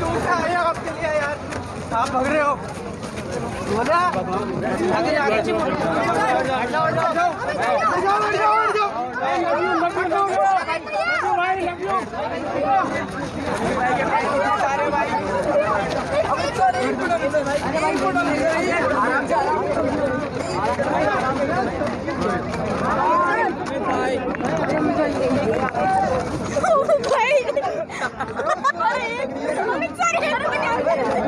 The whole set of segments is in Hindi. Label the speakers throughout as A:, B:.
A: दूर से आए आपके लिए यार। आप भग रहे हो। बोला। आगे भाई ありがとうござ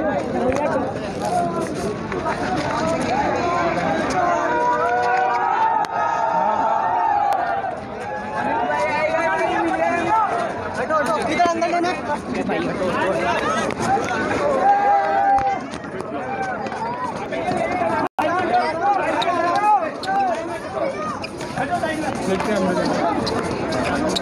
A: います。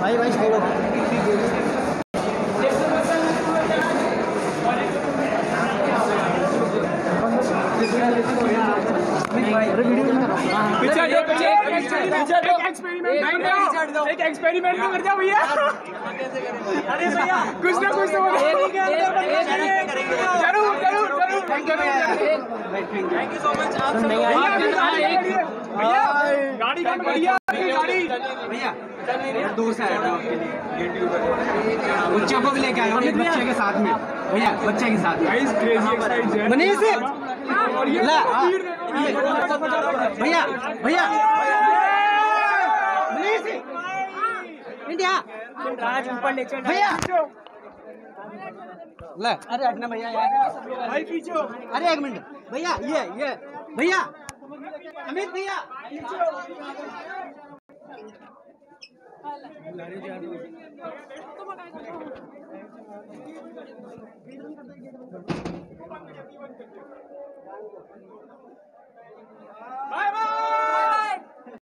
A: भाई भाई साइड हो
B: पीछे हटो, पीछे पीछे एक एक्सपेरिमेंट तो कर जाओ भैया अरे भैया कुछ ना कुछ तो ज़रूर ज़रूर ज़रूर थैंक यू सो मच आप सब भैया गाड़ी का बढ़िया
A: भैया दूर से आया था आपके लिए बच्चों को भी लेके हो बच्चे के साथ में। भैया बच्चे के साथ
B: एक्साइट
A: मनीष ला, हाँ। भैया भैया। मनीष इंडिया!
B: राज ऊपर ले चल।
A: भैया! ले। अरे हटना भैया यार
B: भाई पीछे
A: अरे एक मिनट। भैया ये ये। भैया! अमित भैया! गाड़ी जा